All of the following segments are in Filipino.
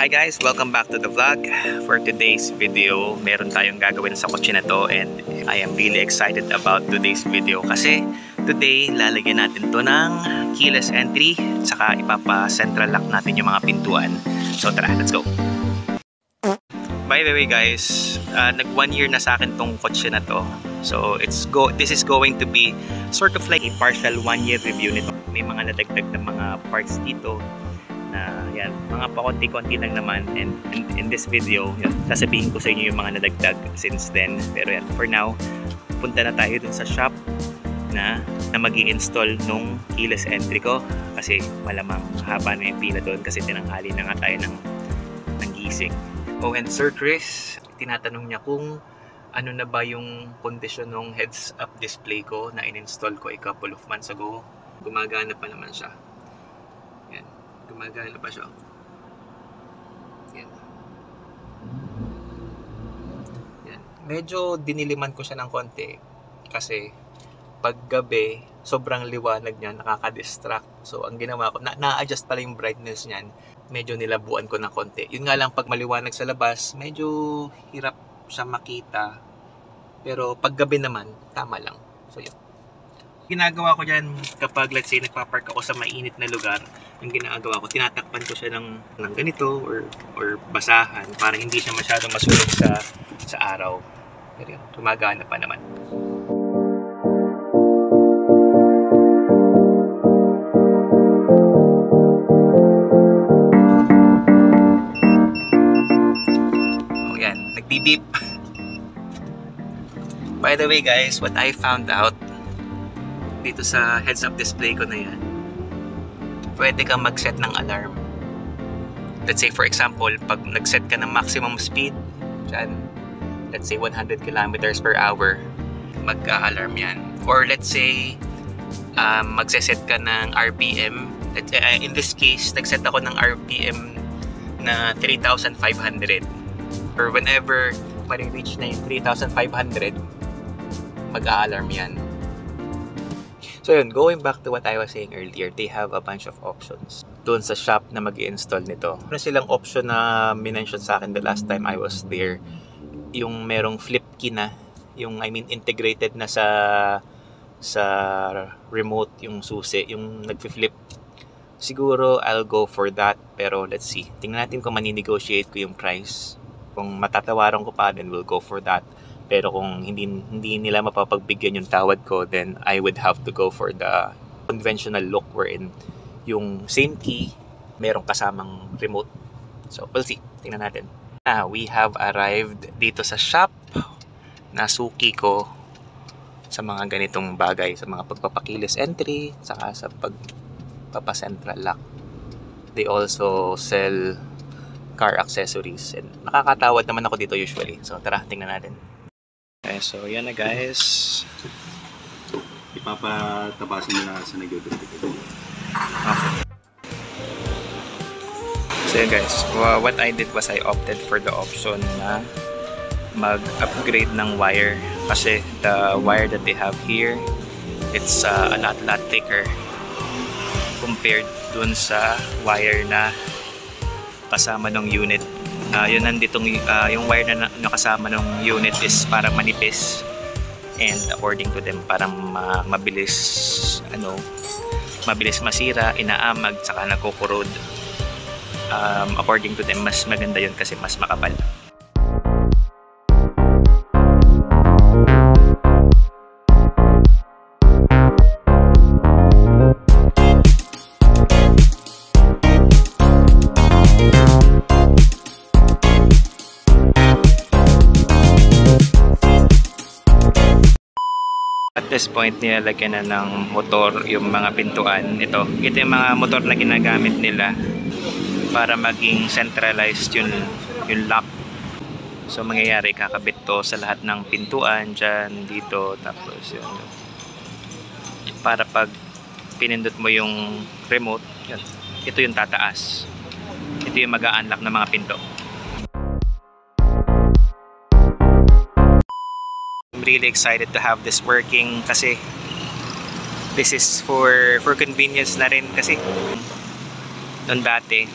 Hi guys! Welcome back to the vlog. For today's video, meron tayong gagawin sa kotse na to and I am really excited about today's video kasi today lalagyan natin to ng keyless entry saka ipapa-central lock natin yung mga pintuan. So tara, let's go! By the way guys, uh, nag one year na sa akin tong kotse na to. So it's go this is going to be sort of like a partial one year review nito. May mga nadagdag na mga parts dito na yan, mga pakonti-konti lang naman and in, in this video, yan, sasabihin ko sa inyo yung mga nadagdag since then. Pero yan, for now, punta na tayo dun sa shop na, na mag install nung keyless entry ko kasi malamang haba na yung pila doon kasi tinanghali na nga tayo ng, ng gising. Oh, and Sir Chris, tinatanong niya kung ano na ba yung kondisyon ng heads-up display ko na in-install ko a couple of months ago. Gumagana pa naman siya. Gumagana pa siya. Yan. Yan. Medyo diniliman ko siya ng konti kasi pag gabi, sobrang liwanag niya, nakaka-distract. So, ang ginawa ko, na-adjust pala yung brightness niyan. Medyo nilabuan ko ng konti. Yun nga lang, pag maliwanag sa labas, medyo hirap siya makita. Pero pag gabi naman, tama lang. So, yun ginagawa ko dyan kapag let's say nagpa-park ako sa mainit na lugar, ang ginagawa ko, tinatakpan ko siya ng, ng ganito or, or basahan para hindi siya masyadong masunog sa, sa araw. Pero yun, gumagana pa naman. Oh yan, nagdi-beep. By the way guys, what I found out dito sa heads-up display ko na yan, pwede kang mag-set ng alarm. Let's say for example, pag nag-set ka ng maximum speed, dyan, let's say 100 kilometers per hour, mag-alarm yan. Or let's say, um, magse-set ka ng RPM. Let's, uh, in this case, nag-set ako ng RPM na 3,500. Or whenever ma-reach na yung 3,500, mag-alarm yan So yun, going back to what I was saying earlier, they have a bunch of options doon sa shop na mag install nito. Ano silang option na minention sa akin the last time I was there, yung merong flip key na, yung I mean integrated na sa sa remote yung susi, yung nagfi-flip. Siguro I'll go for that, pero let's see. Tingnan natin kung mani-negotiate ko yung price. Kung matatawaran ko pa, then we'll go for that. Pero kung hindi, hindi nila mapapagbigyan yung tawad ko, then I would have to go for the conventional look wherein yung same key, merong kasamang remote. So, we'll see. Tingnan natin. Ah, we have arrived dito sa shop na suki ko sa mga ganitong bagay, sa mga pagpapakilis entry, saka sa pagpapacentral lock. They also sell car accessories and nakakatawad naman ako dito usually. So tara, tingnan natin. Okay, so yan na guys. Ipapatabasin mo na sa nag-duplicate. Okay. So yan guys, what I did was I opted for the option na mag-upgrade ng wire kasi the wire that they have here it's uh, a lot lot thicker compared dun sa wire na kasama ng unit uh, yun nanditong uh, yung wire na nakasama ng unit is parang manipis. And according to them parang uh, mabilis ano mabilis masira, inaamag, saka nagkukurod. Um, according to them mas maganda yun kasi mas makapal this point nilalagyan na ng motor yung mga pintuan ito ito yung mga motor na ginagamit nila para maging centralized yung, yung lock. So mangyayari kakabit to sa lahat ng pintuan dyan dito tapos yun. Para pag pinindot mo yung remote yun, ito yung tataas. Ito yung mag-a-unlock ng mga pinto I'm really excited to have this working kasi this is for for convenience na rin kasi noon dati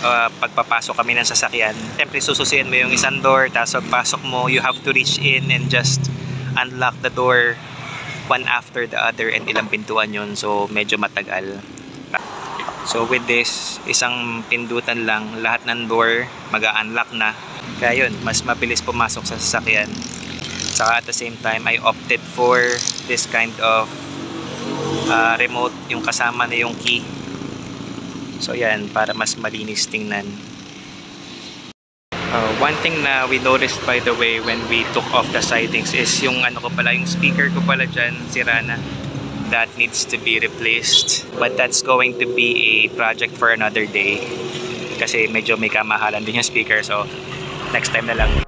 uh, pagpapasok kami ng sasakyan. Siyempre sususiin mo yung isang door, tapos pagpasok mo, you have to reach in and just unlock the door one after the other and ilang pintuan yun. So medyo matagal. So with this, isang pindutan lang, lahat ng door mag-unlock na. Kaya yun, mas mabilis pumasok sa sasakyan. Saka at the same time, I opted for this kind of uh, remote, yung kasama na yung key. So yan, para mas malinis tingnan. Uh, one thing na we noticed by the way when we took off the sidings is yung ano ko pala, yung speaker ko pala dyan, sira na. That needs to be replaced. But that's going to be a project for another day. Kasi medyo may kamahalan din yung speaker. So, next time na lang.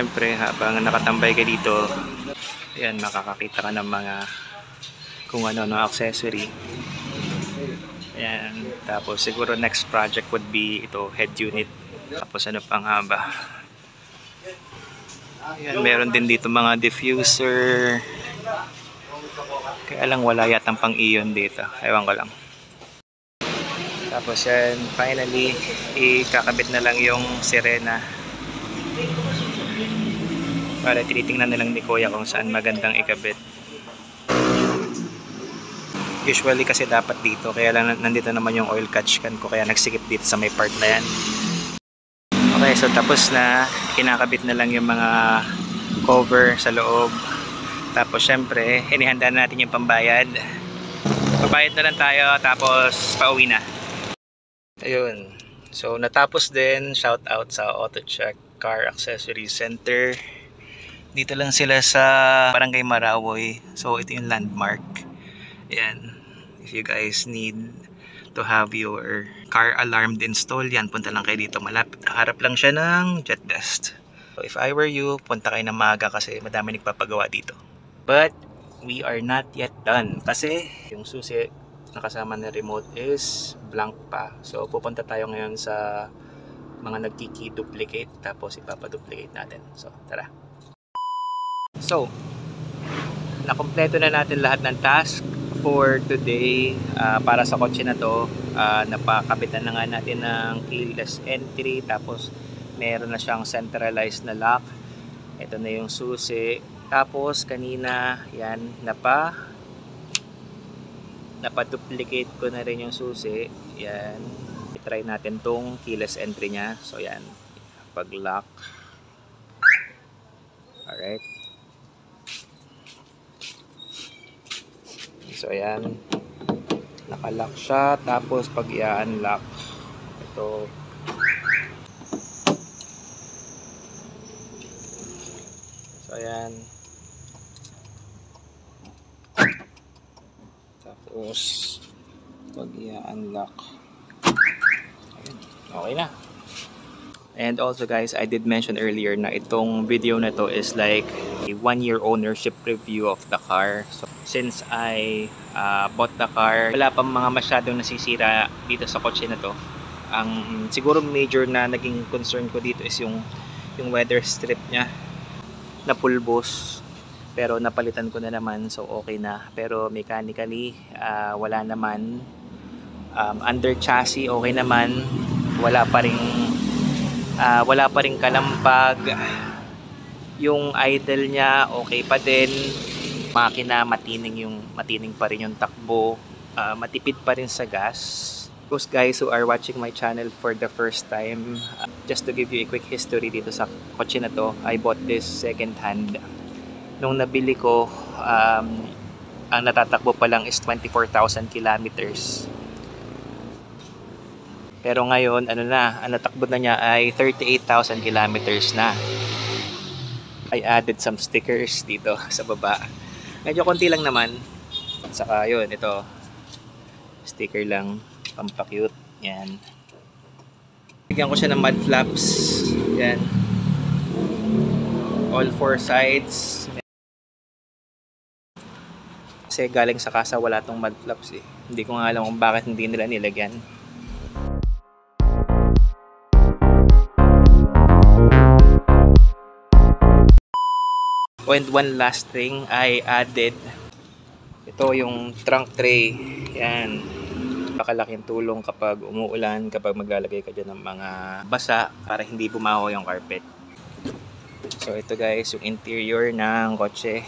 Siyempre, habang nakatambay ka dito, ayan, makakakita ka ng mga kung ano no accessory. Ayan, tapos siguro next project would be ito, head unit. Tapos ano pang haba. Ayan, meron din dito mga diffuser. Kaya lang wala yatang pang iyon dito. Ewan ko lang. Tapos yan, finally, ikakabit na lang yung sirena para tinitingnan na lang ni kuya kung saan magandang ikabit. Usually kasi dapat dito kaya lang nandito naman yung oil catch can ko kaya nagsikip dito sa may part na yan. Okay so tapos na. Kinakabit na lang yung mga cover sa loob. Tapos syempre inihanda na natin yung pambayad. Pabayad na lang tayo tapos pauwi na. Ayun. So natapos din. Shout out sa auto check car accessory center dito lang sila sa Barangay Marawoy. So ito yung landmark. Ayan. If you guys need to have your car alarmed installed, yan, punta lang kayo dito. Malapit. Harap lang siya ng jet dust. So if I were you, punta kayo na maaga kasi madami nagpapagawa dito. But we are not yet done. Kasi yung susi na kasama na remote is blank pa. So pupunta tayo ngayon sa mga nagkiki duplicate tapos ipapaduplicate natin. So tara. So, nakompleto na natin lahat ng task for today uh, para sa kotse na to. Uh, napakabitan na nga natin ng keyless entry tapos meron na siyang centralized na lock. Ito na yung susi. Tapos kanina, yan, napa napa-duplicate ko na rin yung susi. Yan. I-try natin tong keyless entry niya. So yan, pag-lock. Alright. So ayan. Nakalock siya tapos pag i-unlock ito So ayan. Tapos pag i-unlock Okay na. And also guys, I did mention earlier na itong video na to is like a one year ownership review of the car. So since I uh, bought the car, wala pang mga masyadong nasisira dito sa kotse na to. Ang siguro major na naging concern ko dito is yung yung weather strip niya. Na pulbos pero napalitan ko na naman so okay na. Pero mechanically uh, wala naman. Um, under chassis okay naman. Wala pa ring uh, wala pa rin kalampag. Yung idle niya okay pa din makina matining yung matining pa rin yung takbo uh, matipid pa rin sa gas those guys who are watching my channel for the first time uh, just to give you a quick history dito sa kotse na to I bought this second hand nung nabili ko um, ang natatakbo pa lang is 24,000 kilometers pero ngayon, ano na, ang natakbo na niya ay 38,000 kilometers na. I added some stickers dito sa baba. Medyo konti lang naman. Saka yun, ito. Sticker lang, pampakute. Yan. Bigyan ko siya ng mud flaps. Yan. All four sides. Kasi galing sa kasa wala tong mud flaps eh. Hindi ko nga alam kung bakit hindi nila nilagyan. And one last thing, I added ito yung trunk tray. Yan. Pakalaking tulong kapag umuulan, kapag maglalagay ka dyan ng mga basa para hindi bumaho yung carpet. So ito guys, yung interior ng kotse.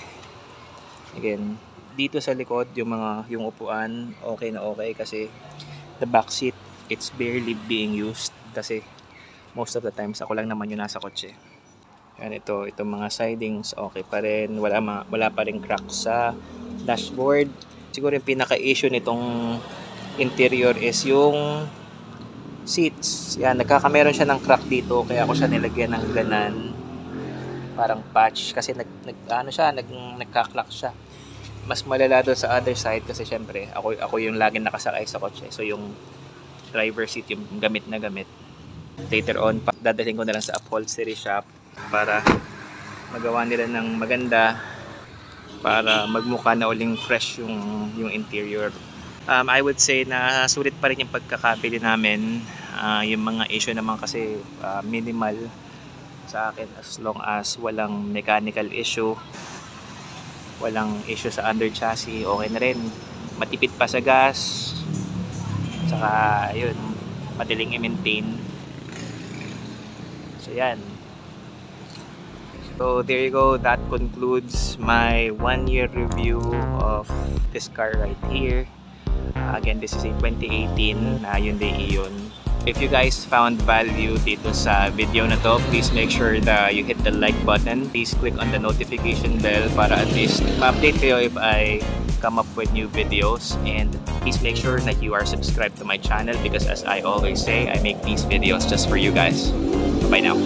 Again, dito sa likod yung mga yung upuan, okay na okay kasi the back seat it's barely being used kasi most of the times ako lang naman yung nasa kotse. Yan ito, itong mga sidings okay pa rin. Wala ma, wala pa rin crack sa dashboard. Siguro yung pinaka-issue nitong interior is yung seats. Yan, nagkakameron siya ng crack dito kaya ako siya nilagyan ng ganan. Parang patch kasi nag, nag ano siya, nag nagka-crack siya. Mas malala doon sa other side kasi syempre ako ako yung laging nakasakay sa kotse. So yung driver seat yung gamit na gamit. Later on, dadalhin ko na lang sa upholstery shop para magawa nila ng maganda para magmukha na uling fresh yung yung interior. Um, I would say na sulit pa rin yung pagkakabili namin. Ah, yung mga issue naman kasi ah, minimal sa akin as long as walang mechanical issue walang issue sa under chassis okay na rin matipid pa sa gas saka yun madaling i-maintain so yan So there you go, that concludes my one year review of this car right here. Again, this is a 2018 uh, Hyundai Ion. If you guys found value dito sa video na to, please make sure that you hit the like button. Please click on the notification bell para at least ma-update kayo if I come up with new videos. And please make sure that you are subscribed to my channel because as I always say, I make these videos just for you guys. Bye now.